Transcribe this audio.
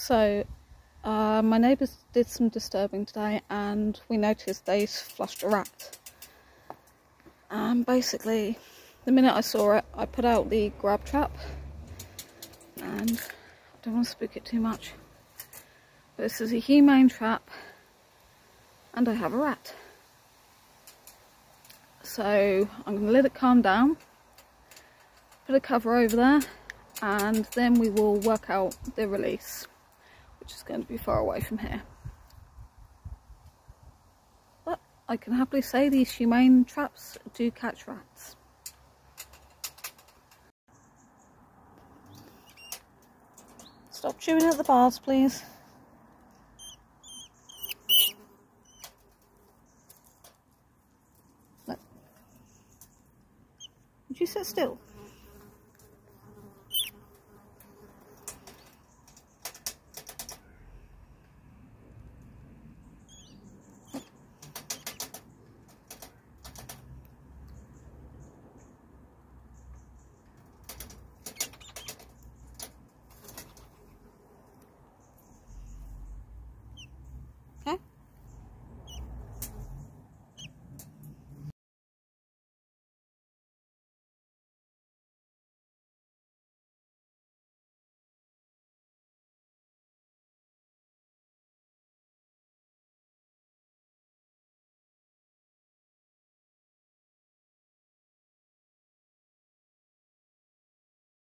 So, uh, my neighbours did some disturbing today and we noticed they flushed a rat. And basically, the minute I saw it, I put out the grab trap and I don't want to spook it too much. But this is a humane trap and I have a rat. So I'm going to let it calm down, put a cover over there and then we will work out the release which is going to be far away from here. But I can happily say these humane traps do catch rats. Stop chewing at the bars please. Would you sit still?